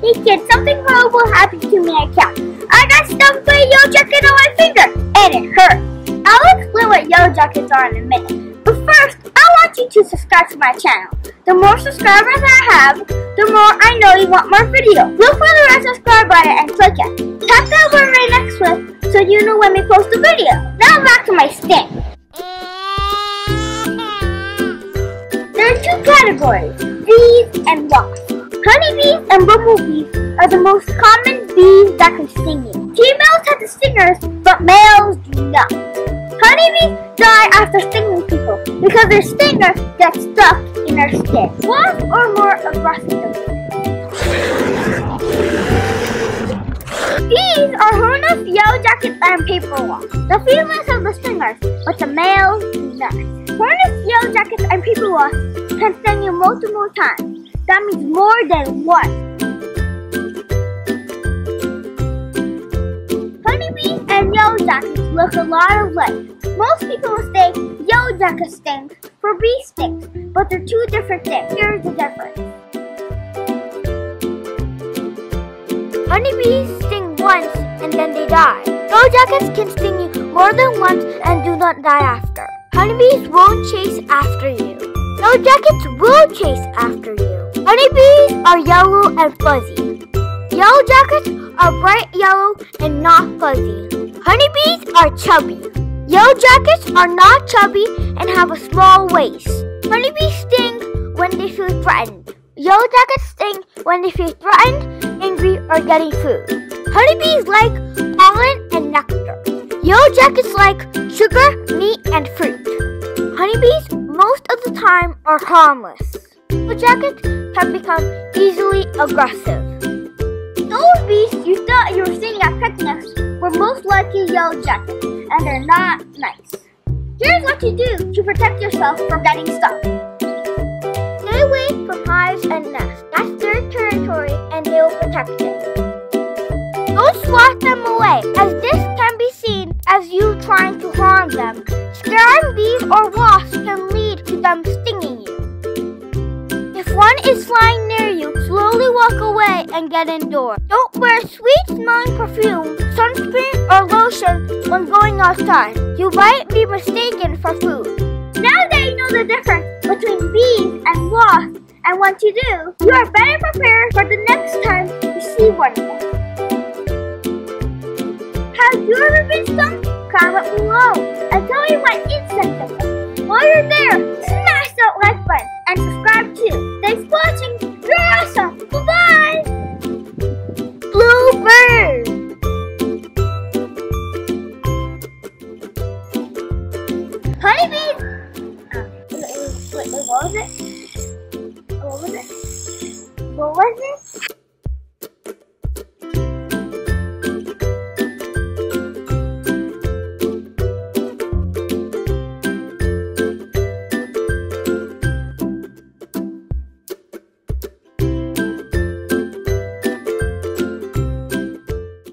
Hey kids, something horrible happened to me at camp. I got stung by a yellow jacket on my finger, and it hurt. I'll explain what yellow jackets are in a minute. But first, I want you to subscribe to my channel. The more subscribers I have, the more I know you want more videos. Look for the red subscribe button and click it. Tap the button right next to it so you know when we post a video. Now back to my sting. There are two categories, bees and wasps. Honeybees and bumblebees are the most common bees that can sting you. Females have the stingers, but males do not. Honeybees die after stinging people because their stinger gets stuck in their skin. One or more aggressive than These are hornets yellow jackets and paper wasps. The females have the stingers, but the males do not. Hornets yellow jackets and paper wasps can sting you multiple times. That means more than one. Honeybees and yellow jackets look a lot alike. Most people mistake yellow jacket stings for bee stings, but they're two different things. Here's the difference. Honeybees sting once and then they die. Yellow jackets can sting you more than once and do not die after. Honeybees won't chase after you. Yellow jackets will chase after you. Honeybees are yellow and fuzzy. Yellow jackets are bright yellow and not fuzzy. Honeybees are chubby. Yellow jackets are not chubby and have a small waist. Honeybees sting when they feel threatened. Yellow jackets sting when they feel threatened, angry, or getting food. Honeybees like pollen and nectar. Yellow jackets like sugar, meat, and fruit. Honeybees most of the time are harmless. Yellow jackets can become easily aggressive. Those bees you thought you were seeing at picnics were most likely yellow jackets, and they're not nice. Here's what you do to protect yourself from getting stuck. Stay away from hives and nests. That's their territory and they will protect it. Don't swat them away, as this can be seen as you trying to harm them. Scaring bees or wasps can lead to them stinging is flying near you, slowly walk away and get indoors. Don't wear sweet smelling perfume, sunscreen, or lotion when going outside. You might be mistaken for food. Now that you know the difference between bees and wasps and what to do, you are better prepared for the next time you see one of them. Have you ever been stung? Comment below and tell me what insect. While you're there, smash that like button and subscribe too. Thanks for watching. You're awesome. Bye-bye. Bluebird. Honeybees. Uh, what was it? What was it? What was it?